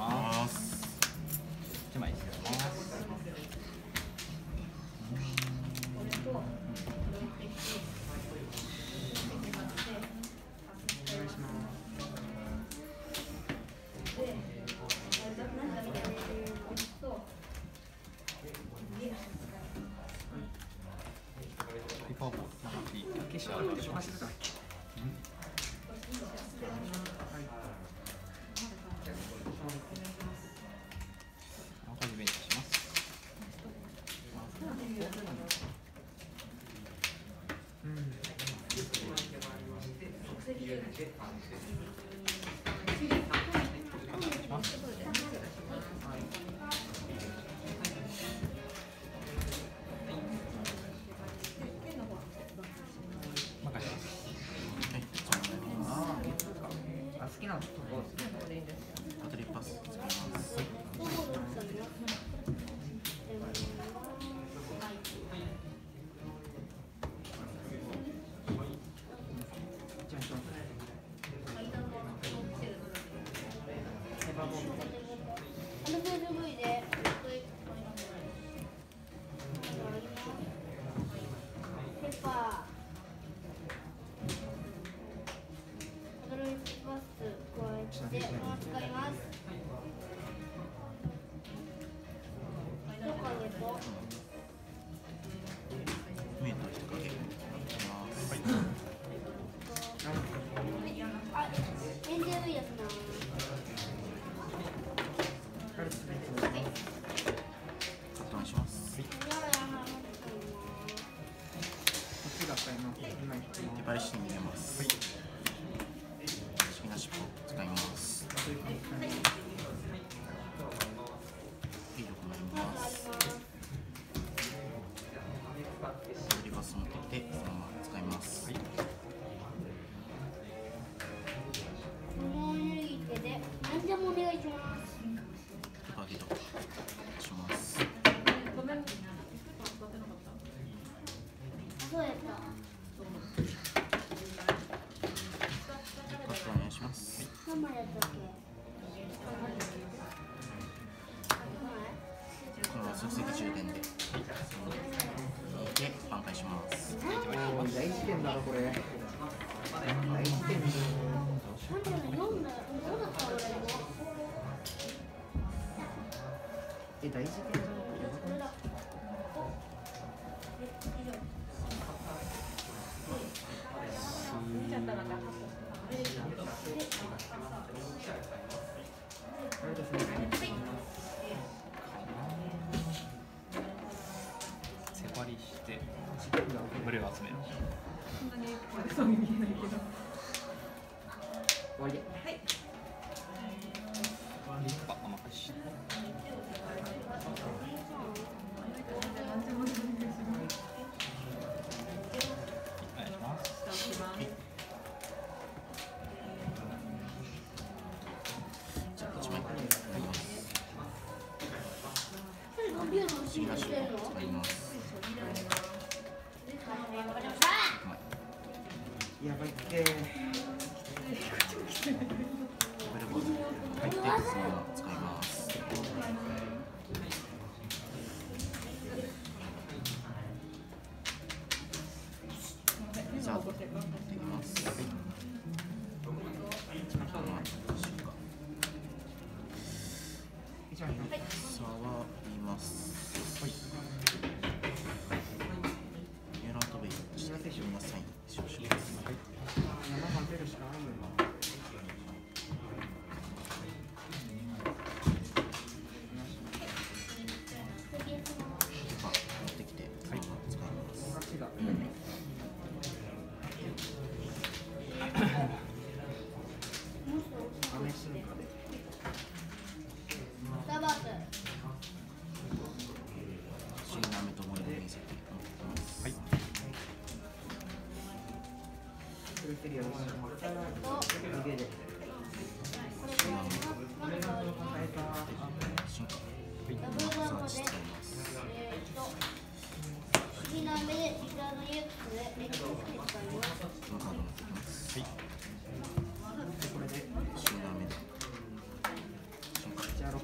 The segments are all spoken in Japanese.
ます1枚ます。こ Você. え大事件じゃなくてやばくない？ありがとうございますゃあいきます、じゃあ、はい、触ります。はい。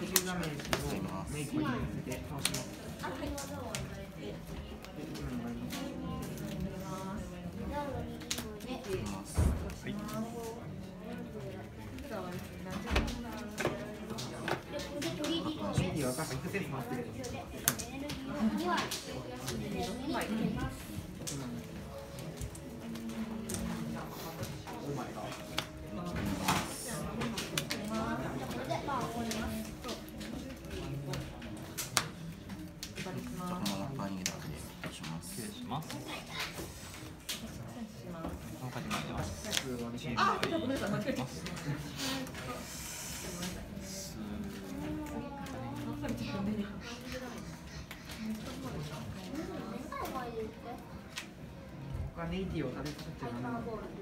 60ダメージをメイクに乗せて倒します。あ技を与えてで、1枚もらい。このままバーニングダークで倒します。失礼します。この感じになって。ます、あ、ごめんなさい、間違。ネイティを食べさせてるの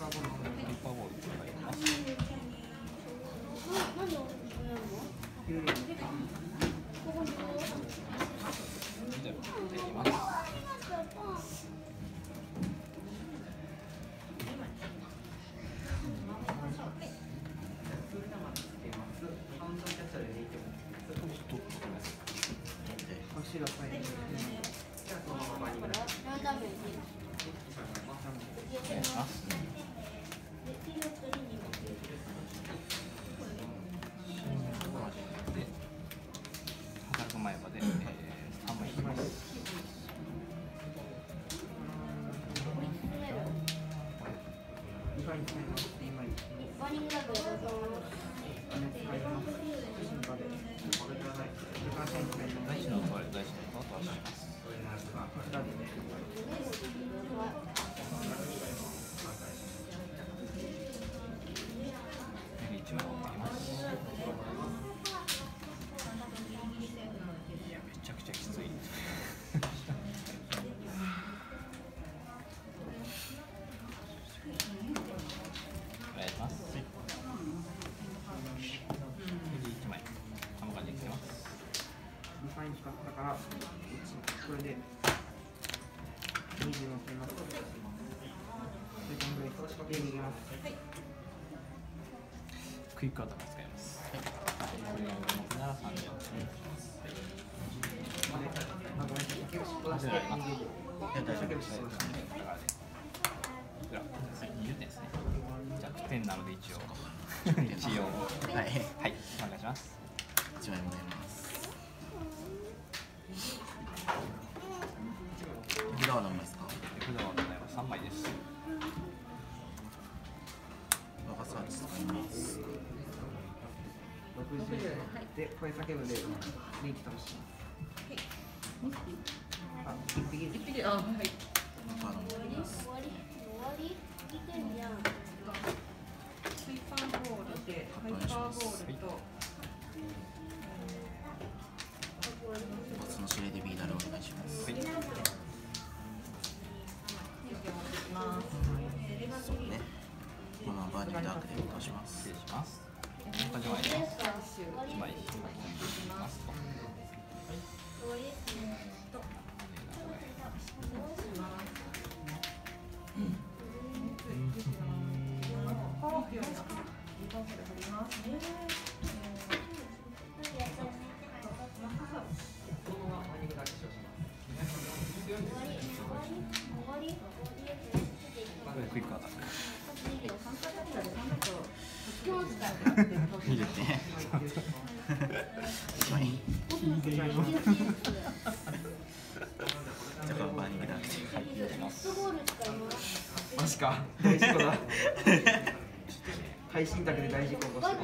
ッパーボール使います。なんクイックアタック使います。これが僕なら3で。あ、ごめんなさい。大丈夫ですだからね。いや、20点ですね。弱点なので一応。一応。はいはい、お願いします。1枚もらいます声叫ぶで電気倒します。あ、一匹一匹バード持ってきます終わり終わり見てんじゃんスイパーボールでハイパーボールとその指令でビーダルお願い。しますはい。持ってきます。そうねこのままバーニングダークで倒します失礼します。こんな感じで参ります。1枚引いていきますと。終わり終わり終わり終わりこれクイックアタック。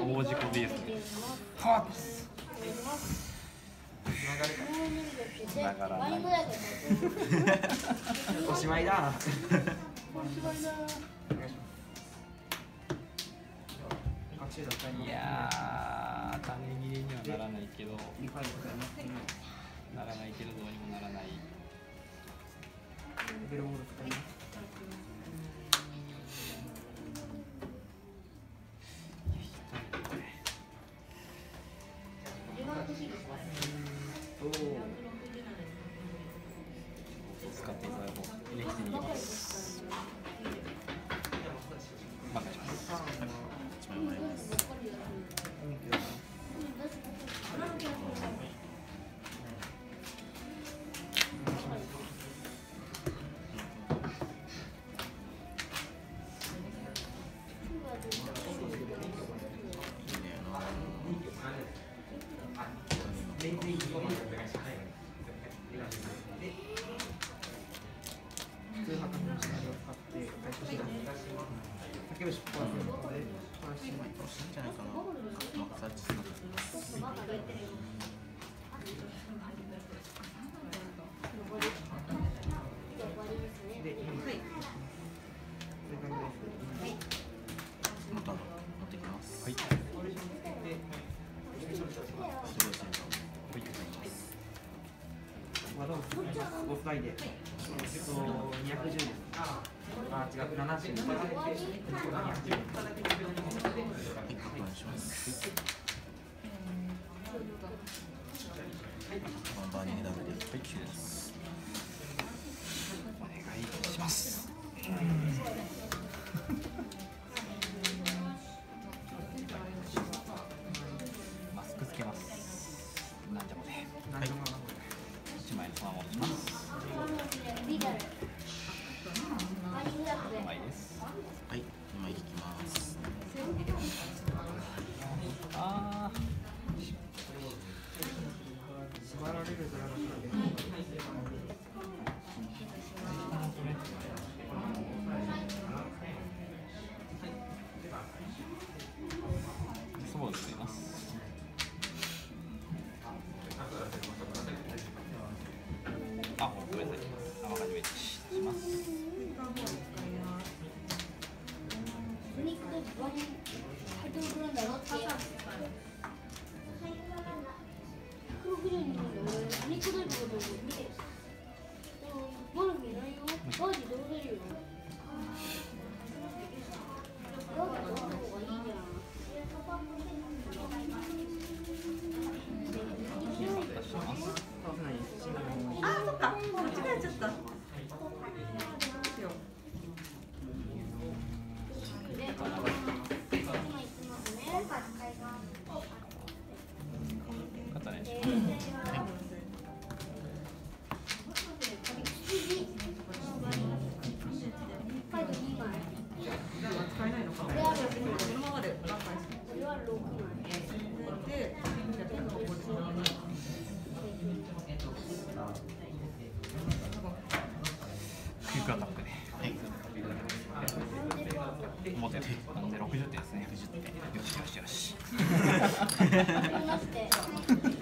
大事故ですはっらおしまいだ。いやー種切れにはならないけどならないけどどうにもならない使っていただこうす。通破のシナリオを使って対処手段を出します。叫ぶ出発するので、これしまいとしんじゃないかな。マッサージします。お願いします。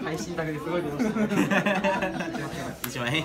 配信だけですごいことして。一万円。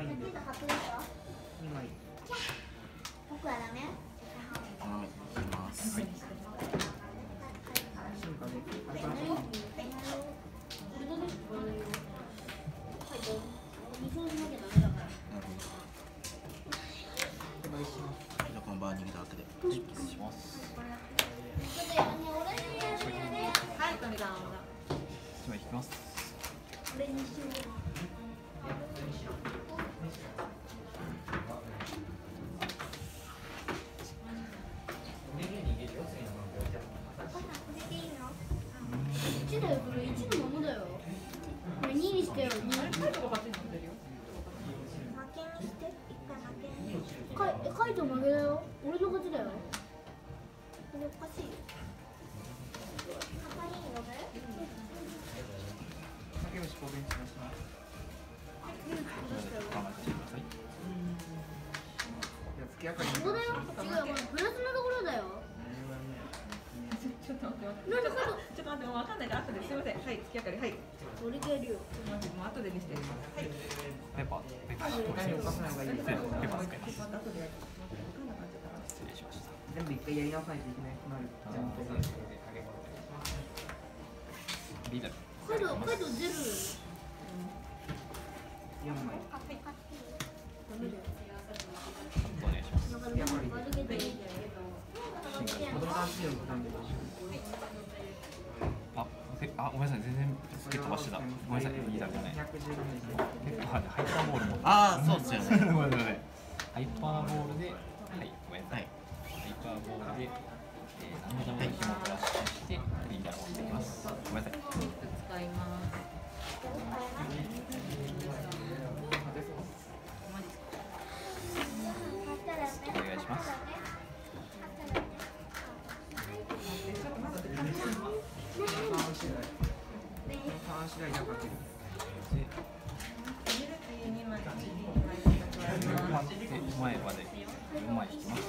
Nanti. 月明かりはい。ちょ俺がやるよっと待ってもう後で見せてはい。ペーパーペーパーこれに動かさない。方がい。い。ですペーパー使い。ますまた後でやる失礼しました全部一回やり直さない。とい。けない。なるじゃあリーダーカイトカイトゼロ4枚然スケ飛ばしてた。ごめんなさい。リーダーじゃない215ですね。ペーパーでハイパーボールもああそうですよね。ごめんなさい。ハイパーボールではいごめんなさい。ハイパーボールで、えー、何度も紐をプラスしてリーダーを押していきます。ごめんなさい。使いますお願いします。ちょっと待って3次第3次第じゃかける前まで4枚引きます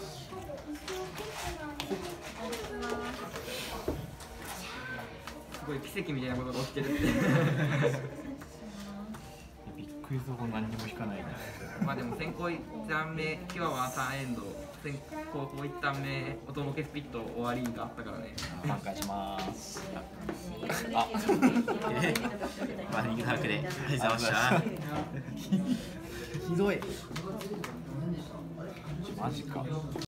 すごい奇跡みたいなことが起きてる。ってびっくりするほど何にも引かないまあでも先行一段目今日は3エンド。先行後一旦目音ボケスピット終わりがあったからね。挽回します。あマーニングダークでありがとうございましたひどいマジか